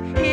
in